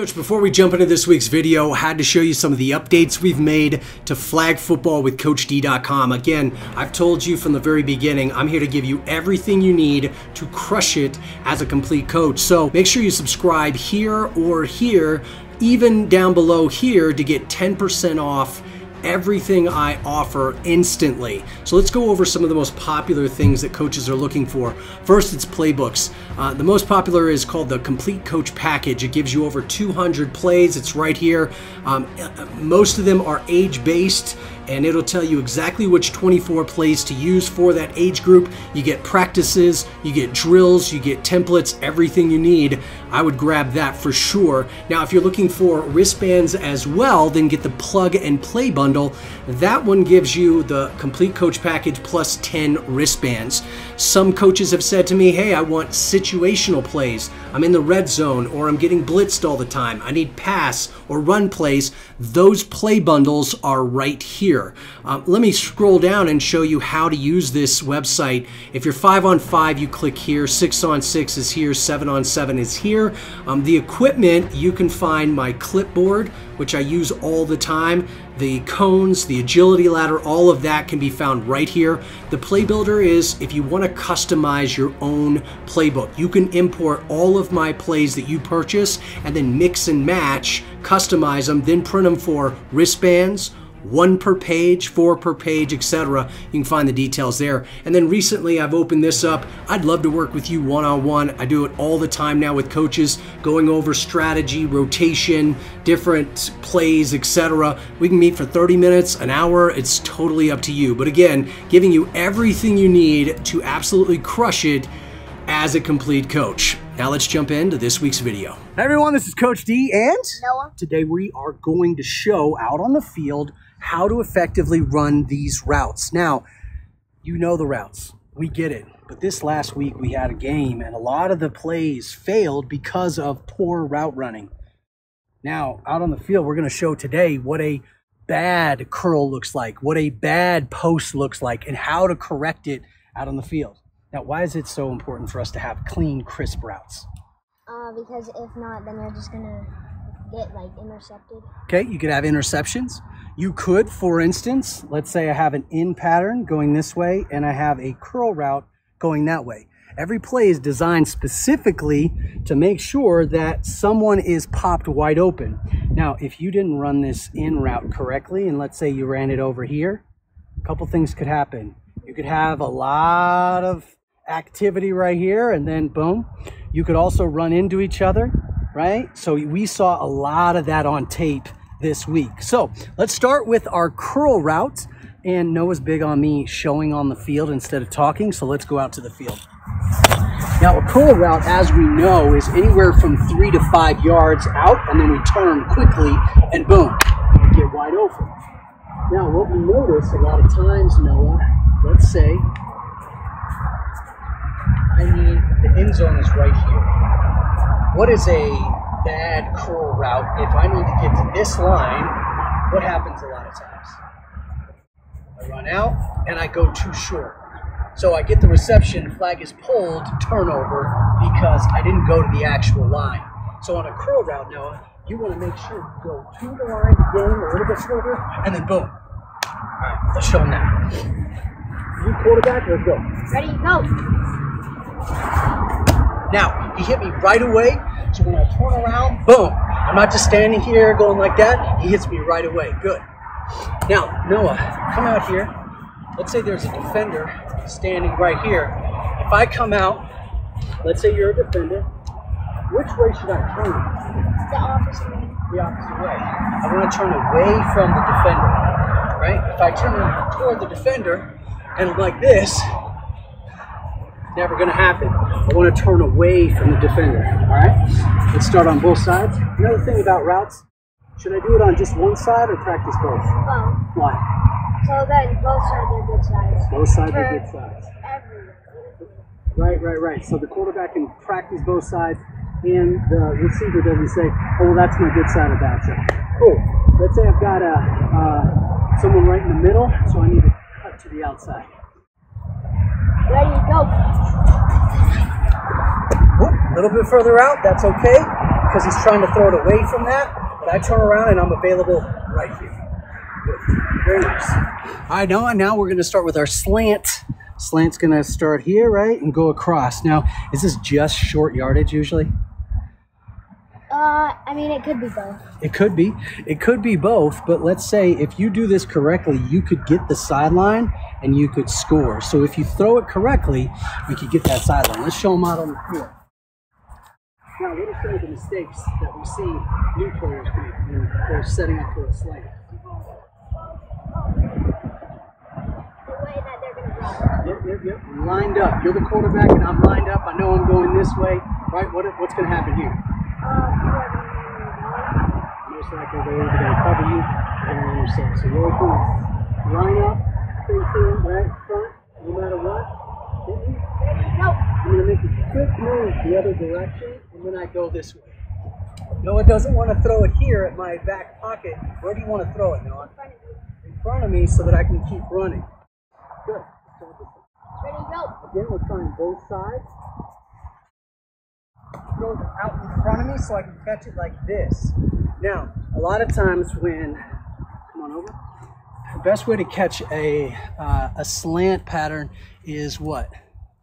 Coach, before we jump into this week's video, I had to show you some of the updates we've made to flag football with CoachD.com. Again, I've told you from the very beginning, I'm here to give you everything you need to crush it as a complete coach. So make sure you subscribe here or here, even down below here to get 10% off everything I offer instantly. So let's go over some of the most popular things that coaches are looking for. First, it's playbooks. Uh, the most popular is called the Complete Coach Package. It gives you over 200 plays. It's right here. Um, most of them are age-based and it'll tell you exactly which 24 plays to use for that age group. You get practices, you get drills, you get templates, everything you need. I would grab that for sure. Now, if you're looking for wristbands as well, then get the plug and play bundle. That one gives you the complete coach package plus 10 wristbands. Some coaches have said to me, hey, I want situational plays. I'm in the red zone or I'm getting blitzed all the time. I need pass or run plays. Those play bundles are right here here. Um, let me scroll down and show you how to use this website. If you're five on five, you click here. Six on six is here. Seven on seven is here. Um, the equipment, you can find my clipboard, which I use all the time. The cones, the agility ladder, all of that can be found right here. The play builder is if you want to customize your own playbook. You can import all of my plays that you purchase and then mix and match, customize them, then print them for wristbands, one per page, four per page, etc. You can find the details there. And then recently I've opened this up. I'd love to work with you one-on-one. I do it all the time now with coaches, going over strategy, rotation, different plays, etc. We can meet for 30 minutes, an hour. It's totally up to you. But again, giving you everything you need to absolutely crush it as a complete coach. Now let's jump into this week's video. Hey everyone, this is Coach D and Noah. Today we are going to show out on the field how to effectively run these routes. Now, you know the routes. We get it. But this last week we had a game and a lot of the plays failed because of poor route running. Now, out on the field, we're going to show today what a bad curl looks like, what a bad post looks like, and how to correct it out on the field. Now, why is it so important for us to have clean, crisp routes? Uh, because if not, then you're just going to get like intercepted. Okay, you could have interceptions. You could, for instance, let's say I have an in pattern going this way and I have a curl route going that way. Every play is designed specifically to make sure that someone is popped wide open. Now, if you didn't run this in route correctly, and let's say you ran it over here, a couple things could happen. You could have a lot of activity right here, and then boom. You could also run into each other, right? So we saw a lot of that on tape this week. So let's start with our curl route. And Noah's big on me showing on the field instead of talking, so let's go out to the field. Now, a curl route, as we know, is anywhere from three to five yards out, and then we turn quickly, and boom, get wide open. Now, what we notice a lot of times, Noah, let's say, I mean, the end zone is right here. What is a bad curl route, if I need to get to this line, what happens a lot of times? I run out and I go too short. So I get the reception, flag is pulled, turnover, because I didn't go to the actual line. So on a curl route, Noah, you want to make sure you go to the line again, a little bit further, and then boom. All right, let's show them that. You quarterback, let's go. Ready, go. Now, he hit me right away, so when I turn around, boom. I'm not just standing here going like that. He hits me right away. Good. Now, Noah, come out here. Let's say there's a defender standing right here. If I come out, let's say you're a defender, which way should I turn? The opposite way. The opposite way. I want to turn away from the defender, right? If I turn toward the defender and like this, never going to happen. I want to turn away from the defender. All right? Let's start on both sides. Another thing about routes, should I do it on just one side or practice both? Both. Why? So then both sides are good sides. Both sides For are good sides. Everyone. Right, right, right. So the quarterback can practice both sides, and the receiver doesn't say, "Oh, well, that's my good side or bad side." Cool. Let's say I've got a uh, someone right in the middle, so I need to cut to the outside. Go. A little bit further out, that's okay. because he's trying to throw it away from that, but I turn around and I'm available right here. Good. Very nice. All right, now, now we're going to start with our slant. Slant's going to start here, right, and go across. Now, is this just short yardage usually? Uh, I mean, it could be both. It could be. It could be both, but let's say if you do this correctly, you could get the sideline and you could score. So if you throw it correctly, we could get that sideline. Let's show them out on the field. Now, what are some of the mistakes that we see new players make when they're setting up for a slant? The way that they're gonna run. Yep, yep, yep. I'm lined up. You're the quarterback, and I'm lined up. I know I'm going this way, right? What, what's going to happen here? Uh, Most likely they're either going to cover you to run yourself. So you're going to line up, facing right front, no matter what. Hit me. ready, go. I'm going to make a quick move the other direction, and then I go this way. Noah doesn't want to throw it here at my back pocket. Where do you want to throw it, Noah? In front of you. In front of me so that I can keep running. Good. Ready, go. Again, we're trying both sides. Goes out in front of me so I can catch it like this. Now, a lot of times when, come on over, the best way to catch a, uh, a slant pattern is what?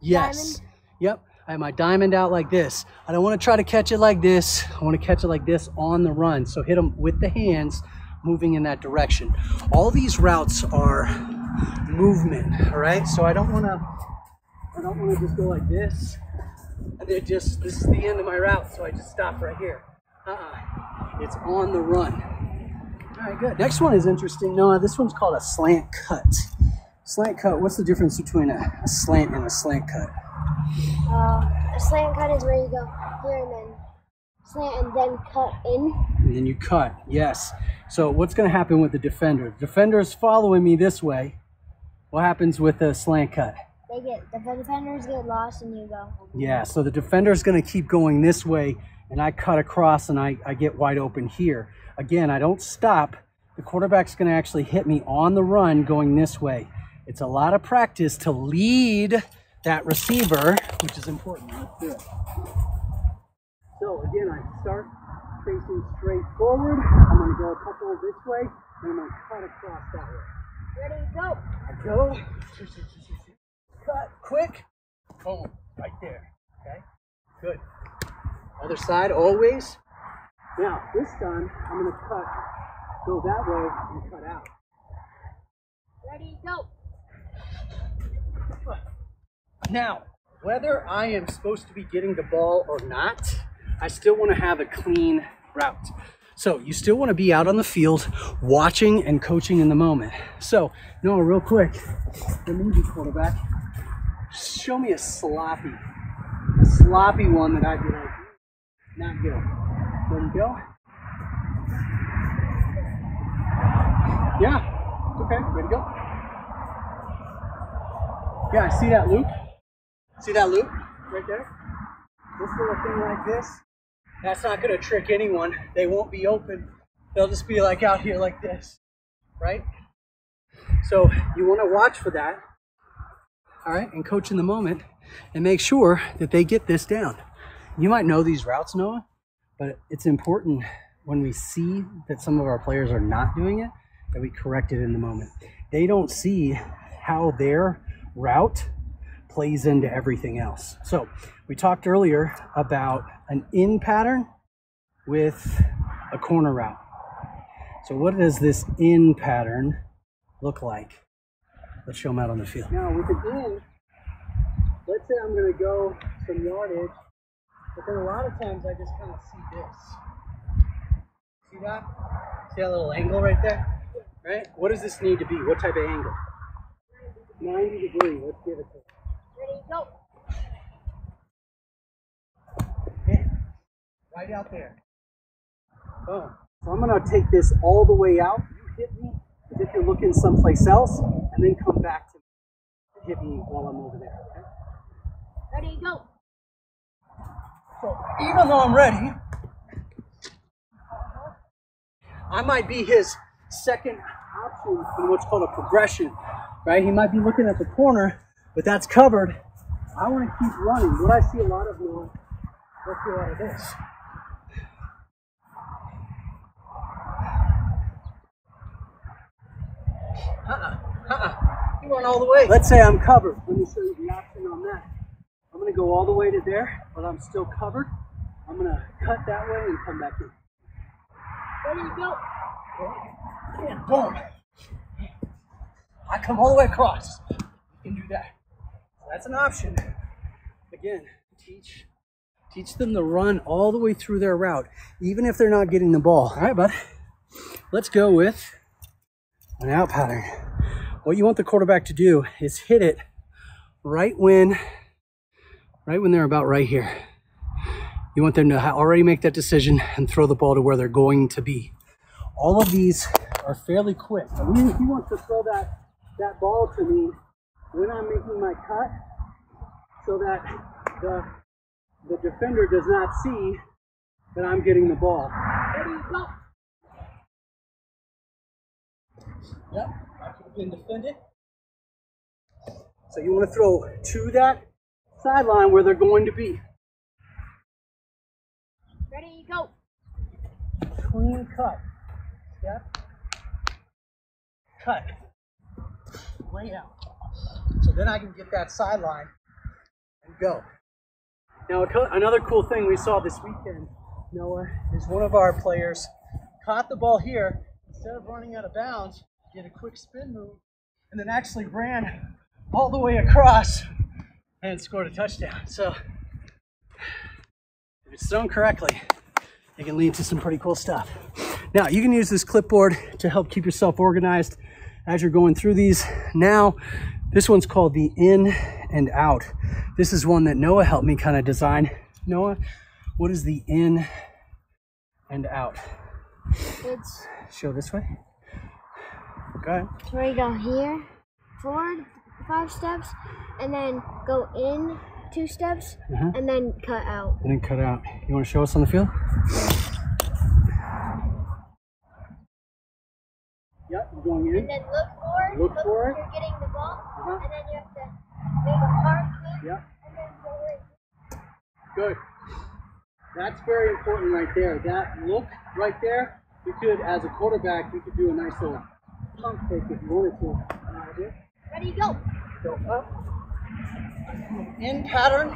Yes. Diamond? Yep. I have my diamond out like this. I don't want to try to catch it like this. I want to catch it like this on the run. So hit them with the hands moving in that direction. All these routes are movement, all right? So I don't want to I don't want to just go like this and then just this is the end of my route, so I just stop right here. Uh-uh. It's on the run. All right, good. Next one is interesting. No, this one's called a slant cut. Slant cut, what's the difference between a, a slant and a slant cut? Uh, a slant cut is where you go here and then slant and then cut in. and then you cut. Yes. So what's going to happen with the defender? The defender is following me this way. What happens with a slant cut? They get the defenders get lost and you go. Yeah. So the defender is going to keep going this way, and I cut across and I, I get wide open here. Again, I don't stop. The quarterback's going to actually hit me on the run going this way. It's a lot of practice to lead that receiver, which is important. Let's do it. So again, I start facing straight forward. I'm going to go a couple this way, and I'm going to cut across that way. Ready, to go. I go, cut, quick, boom, right there. Okay, good. Other side, always. Now, this time, I'm going to cut, go that way, and cut out. Ready, go. Now, whether I am supposed to be getting the ball or not, I still want to have a clean route. So you still want to be out on the field watching and coaching in the moment. So, Noah, real quick, the movie quarterback, show me a sloppy, a sloppy one that I'd be like, not good. There you go. Yeah, okay, way to go. Yeah, see that loop. See that loop right there? This little thing like this, that's not to trick anyone. They won't be open. They'll just be like out here like this, right? So you want to watch for that, all right, and coach in the moment and make sure that they get this down. You might know these routes, Noah, but it's important when we see that some of our players are not doing it that we correct it in the moment. They don't see how their route plays into everything else. So we talked earlier about an in pattern with a corner route. So what does this in pattern look like? Let's show them out on the field. Now with the in, let's say I'm going to go some yardage, but then a lot of times I just kind of see this. See that? See that little angle right there? Right? What does this need to be? What type of angle? 90 degree. Let's give it to it. Ready, go. Yeah. Right out there. Boom. So I'm going to take this all the way out. You hit me if you're looking someplace else, and then come back to me. Hit me while I'm over there. Okay? Ready, go. So even though I'm ready, I might be his second option in what's called a progression, right? He might be looking at the corner, but that's covered. I want to keep running. What I see a lot of now, let's see a lot of this. Uh-uh. Uh-uh. You run all the way. Let's say I'm covered. Let me show you the option on that. I'm gonna go all the way to there, but I'm still covered. I'm gonna cut that way and come back in. Ready to go? And boom. I come all the way across. You can do that. That's an option. Again, teach teach them to run all the way through their route, even if they're not getting the ball. All right, bud. Let's go with an out pattern. What you want the quarterback to do is hit it right when right when they're about right here. You want them to already make that decision and throw the ball to where they're going to be. All of these are fairly quick. So he, he wants to throw that, that ball to me when I'm making my cut so that the, the defender does not see that I'm getting the ball. Ready to go? Yep, I could have been defended. So you want to throw to that sideline where they're going to be. Ready to go? Clean cut. Step. Cut. Lay out. So then I can get that sideline and go. Now, another cool thing we saw this weekend, Noah, is one of our players caught the ball here. Instead of running out of bounds, did a quick spin move, and then actually ran all the way across and scored a touchdown. So, if it's done correctly, it can lead to some pretty cool stuff. Now, you can use this clipboard to help keep yourself organized as you're going through these. Now, this one's called the in and out. This is one that Noah helped me kind of design. Noah, what is the in and out? It's Show this way. Go ahead. so we go here, forward five steps, and then go in two steps, Uh-huh. and then cut out. And then cut out. You want to show us on the field? Yep, you're going And then look forward. Look forward. You're getting the ball, Uh-huh. and then you have to make a hard kick, Yep. and then go in. Good. That's very important right there. That look right there, you could, as a quarterback, you could do a nice little pump fake if you wanted to. Uh. Ready go? Go up. In pattern.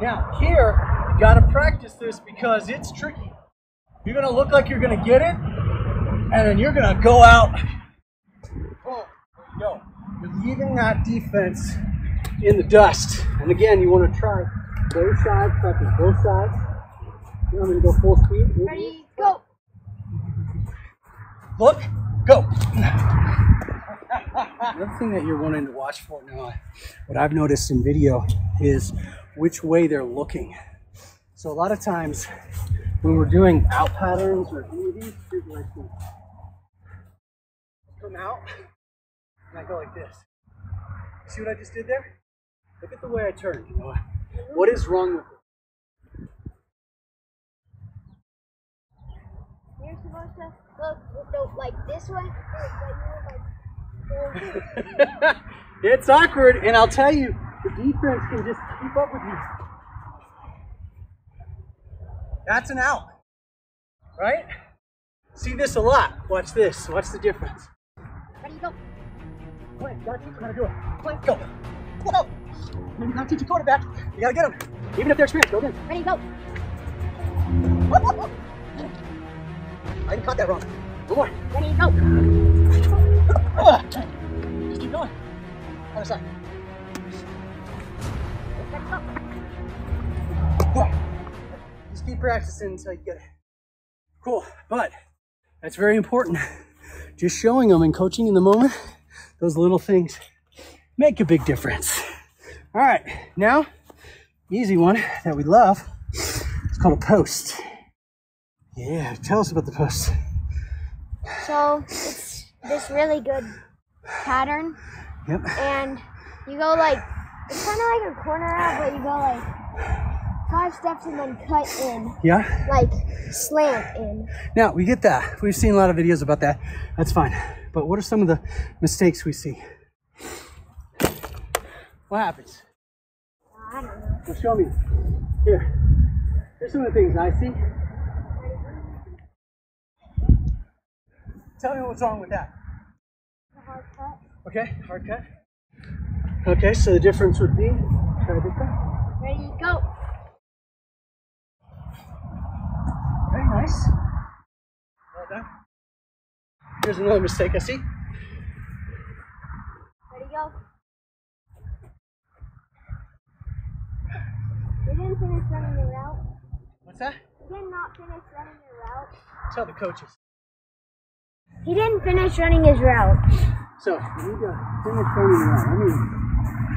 Now, here, you got to practice this because it's tricky. You're going to look like you're going to get it, and then you're going to go out. Boom. There you go. You're leaving that defense in the dust. And again, you want to try both sides, practice both sides. I'm going to go full speed. Ready. Look, go. Another thing that you're wanting to watch for now, what I've noticed in video is which way they're looking. So a lot of times when we're doing out patterns or any of these, I. Come out and I go like this. See what I just did there? Look at the way I turned. You know, what is wrong with it? You're supposed to look like this way, but you were like. it's awkward, and I'll tell you, the defense can just keep up with you. That's an out, right? See this a lot. Watch this. Watch the difference. Ready, go. Gotta teach him how to do it. Go. Whoa! You gotta teach your quarterback. You gotta get him. Even if they're experienced, go in. Ready, go. I even caught that wrong. One more. Ready, go. Just keep going. Other side. Just keep practicing until you get it. Cool, but that's very important. Just showing them and coaching in the moment, those little things make a big difference. All right, now, easy one that we love. It's called a post. Yeah, tell us about the post. So it's this really good pattern, Yep. and you go like it's kind of like a corner out, but you go like five steps and then cut in, Yeah. like slant in. Now we get that. We've seen a lot of videos about that. That's fine. But what are some of the mistakes we see? What happens? I don't know. Well, show me. Here. Here's some of the things I see. Tell me what's wrong with that. The hard cut. Okay, hard cut. Okay, so the difference would be, try this one. Ready, go. Very nice. Well done. Here's another mistake I see. Ready, go. You didn't finish running your route. What's that? You did not finish running your route. Tell the coaches. He didn't finish running his route. So, you need to finish running the route. I mean,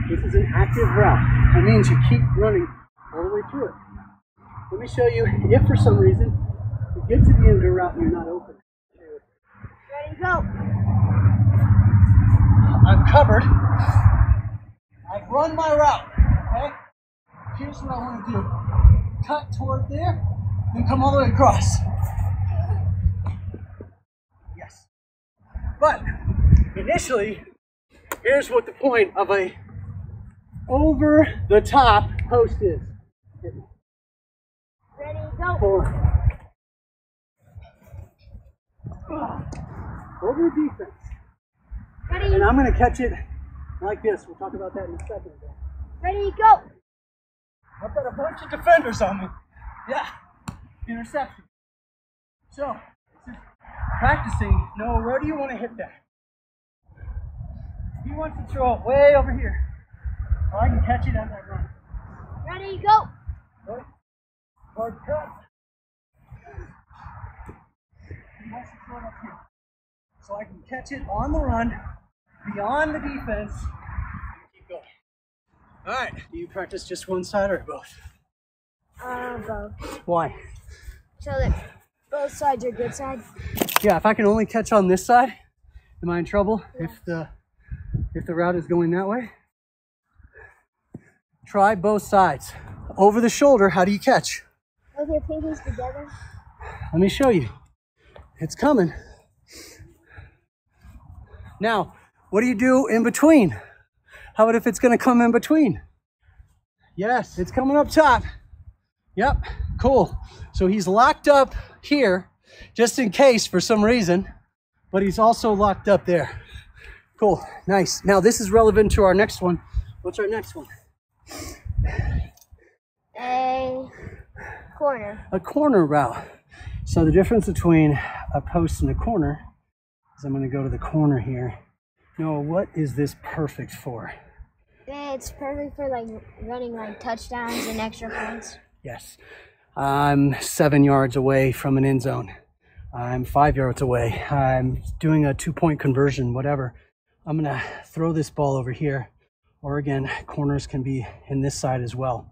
this is an active route. That means you keep running all the way through it. Let me show you if for some reason you get to the end of the route and you're not open. Ready, go. Uh, I'm covered. I've run my route. Okay? Here's what I want to do. Cut toward there, then come all the way across. Yes. But initially, here's what the point of a over the top post is. Ready, go. Four. Over defense. Ready, And I'm going to catch it like this. We'll talk about that in a second. ready, go. I've got a bunch of defenders on me. Yeah, interception. So, practicing. No, where do you want to hit that? He wants to throw it way over here. So I can catch it as I run. Ready, go. Hard cut. He wants to throw it up here. So I can catch it on the run, beyond the defense, and keep going. All right. Do you practice just one side or both? Uh, both. Why? So that both sides are good side. Yeah, if I can only catch on this side, am I in trouble if the if the route is going that way? Try both sides. Over the shoulder, how do you catch? With your pinkies together. Let me show you. It's coming. Now, what do you do in between? How about if it's going to come in between? Yes, it's coming up top. Yep, cool. So he's locked up here just in case for some reason, but he's also locked up there. Cool, nice. Now, this is relevant to our next one. What's our next one? A corner. a corner route. So the difference between a post and a corner is I'm going to go to the corner here. Noah, what is this perfect for? It's perfect for like running like touchdowns and extra points. Yes. I'm seven yards away from an end zone. I'm five yards away. I'm doing a two point conversion, whatever. I'm going to throw this ball over here. Or again, corners can be in this side as well.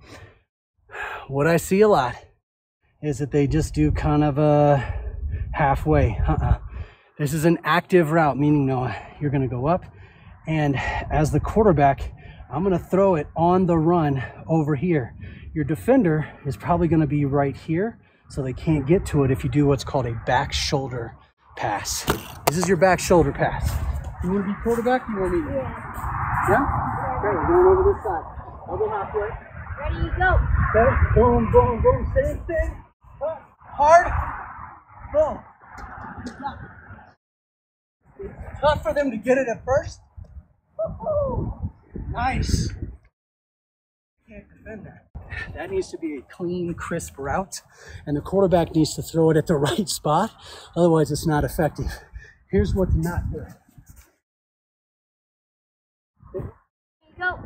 What I see a lot is that they just do kind of a halfway. Uh-uh. This is an active route, meaning Noah, you're going to go up, and as the quarterback, I'm going to throw it on the run over here. Your defender is probably going to be right here, so they can't get to it if you do what's called a back shoulder pass. This is your back shoulder pass. You want to be quarterback? You want me to? Yeah. Yeah? Okay, we're going over this side. I'll go halfway. Ready, go. Okay, boom, boom, boom, same thing. Hard, boom. It's tough for them to get it at first. Nice. Can't defend that. That needs to be a clean, crisp route, and the quarterback needs to throw it at the right spot. Otherwise, it's not effective. Here's what to not do. Go.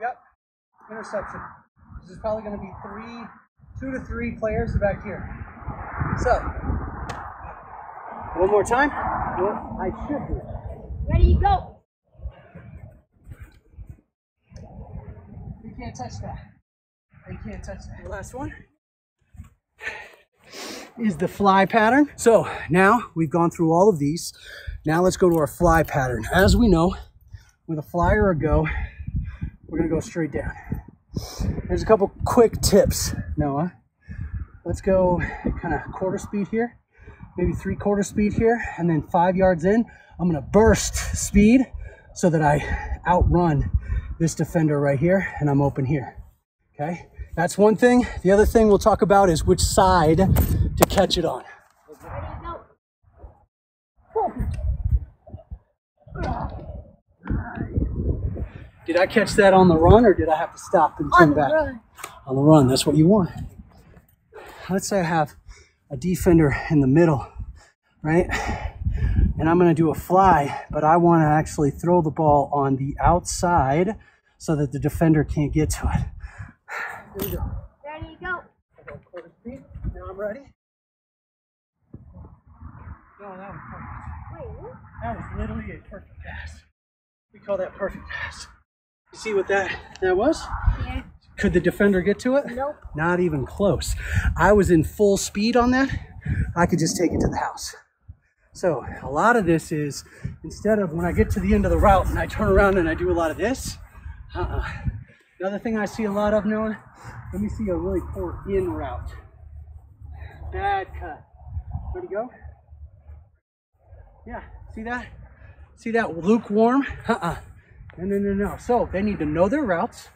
Yep. Interception. This is probably going to be three, two to three players back here. So, one more time. Well, I should do. Ready, go. You can't touch that. You can't touch that. The last one is the fly pattern. So now we've gone through all of these. Now let's go to our fly pattern. As we know, with a fly or a go, we're gonna go straight down. There's a couple quick tips, Noah. Let's go kind of quarter speed here, maybe three quarter speed here, and then five yards in, I'm gonna burst speed so that I outrun this defender right here and I'm open here, okay? That's one thing. The other thing we'll talk about is which side to catch it on. Did I catch that on the run or did I have to stop and turn on back? Run. On the run, that's what you want. Let's say I have a defender in the middle, right? And I'm gonna do a fly, but I wanna actually throw the ball on the outside so that the defender can't get to it. There you go. There you go. I go quarter speed. Now I'm ready. No, that was perfect. Wait, what? That was literally a perfect pass. We call that perfect pass. You see what that that was? Yeah. Could the defender get to it? Nope. Not even close. I was in full speed on that. I could just take it to the house. So a lot of this is instead of when I get to the end of the route and I turn around and I do a lot of this. Uh-uh. Another thing I see a lot of, Noah. Let me see a really poor in route. Bad cut. Ready to go? Yeah. See that? See that lukewarm? Uh-uh. No, no, no, no. So they need to know their routes.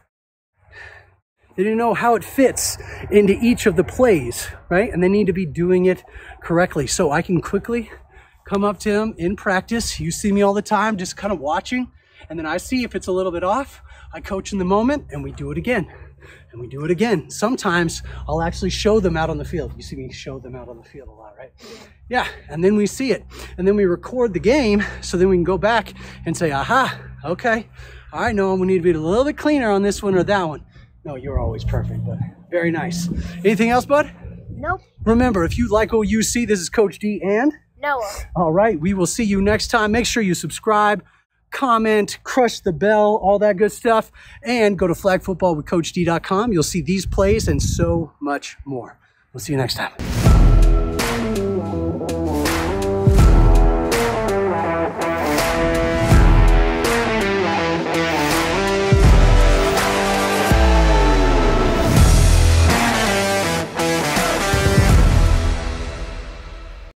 They need to know how it fits into each of the plays, right? And they need to be doing it correctly. So I can quickly come up to them in practice. You see me all the time, just kind of watching. And then I see if it's a little bit off. I coach in the moment and we do it again. And we do it again. Sometimes I'll actually show them out on the field. You see me show them out on the field a lot, right? Yeah. And then we see it. And then we record the game so then we can go back and say, aha, okay. All right, Noah, we need to be a little bit cleaner on this one or that one. No, you're always perfect, but very nice. Anything else, bud? Nope. Remember, if you like OUC, this is Coach D and Noah. all right, we will see you next time. Make sure you subscribe, comment, crush the bell, all that good stuff, and go to flagfootballwithcoachd.com. You'll see these plays and so much more. We'll see you next time.